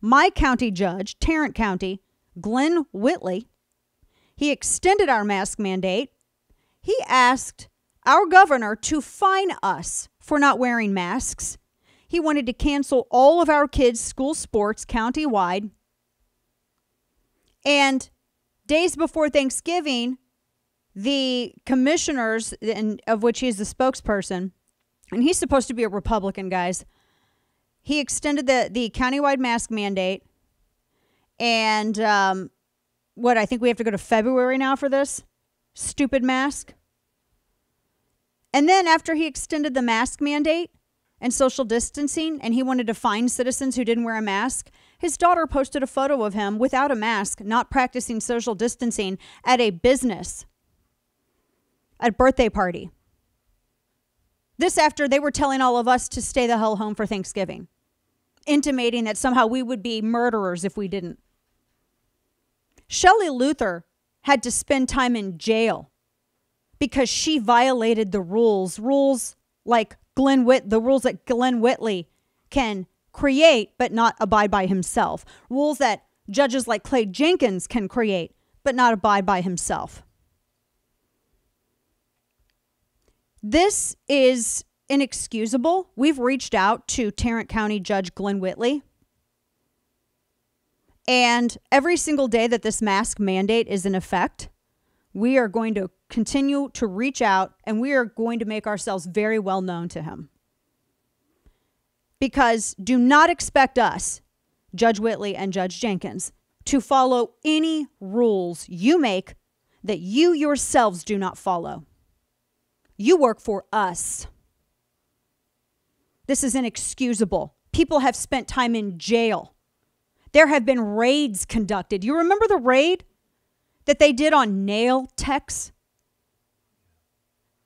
my county judge, Tarrant County, Glen Whitley, he extended our mask mandate. He asked our governor to fine us for not wearing masks. He wanted to cancel all of our kids' school sports county-wide. And days before Thanksgiving, the commissioners, of which he's the spokesperson, and he's supposed to be a Republican, guys. He extended the the countywide mask mandate, and um, what I think we have to go to February now for this stupid mask. And then after he extended the mask mandate and social distancing, and he wanted to fine citizens who didn't wear a mask, his daughter posted a photo of him without a mask, not practicing social distancing at a business, at a birthday party. This after they were telling all of us to stay the hell home for Thanksgiving, intimating that somehow we would be murderers if we didn't. Shelley Luther had to spend time in jail because she violated the rules, rules like Glen Whit, the rules that Glen Whitley can create but not abide by himself, rules that judges like Clay Jenkins can create but not abide by himself. This is inexcusable. We've reached out to Tarrant County Judge Glen Whitley. And every single day that this mask mandate is in effect, we are going to continue to reach out and we are going to make ourselves very well known to him. Because do not expect us, Judge Whitley and Judge Jenkins, to follow any rules you make that you yourselves do not follow. You work for us. This is inexcusable. People have spent time in jail. There have been raids conducted. You remember the raid that they did on nail techs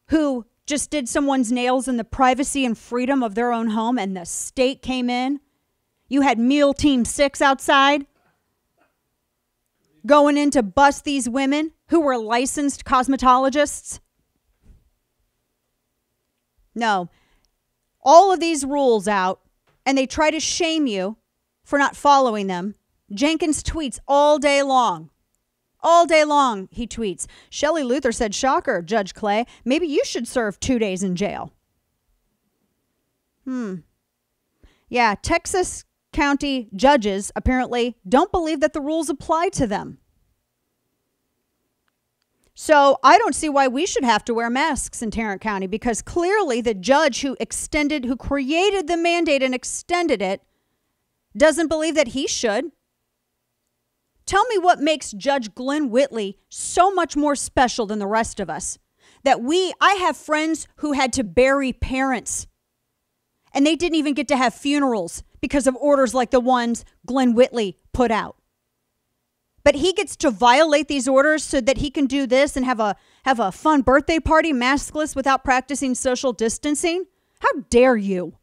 who just did someone's nails in the privacy and freedom of their own home and the state came in? You had Meal Team 6 outside going in to bust these women who were licensed cosmetologists. No. All of these rules out, and they try to shame you for not following them. Jenkins tweets all day long. All day long, he tweets. Shelley Luther said, Shocker, Judge Clay. Maybe you should serve two days in jail. Hmm. Yeah, Texas County judges apparently don't believe that the rules apply to them. So I don't see why we should have to wear masks in Tarrant County because clearly the judge who extended, who created the mandate and extended it, doesn't believe that he should. Tell me what makes Judge Glen Whitley so much more special than the rest of us. That we, I have friends who had to bury parents and they didn't even get to have funerals because of orders like the ones Glen Whitley put out but he gets to violate these orders so that he can do this and have a have a fun birthday party maskless without practicing social distancing? How dare you?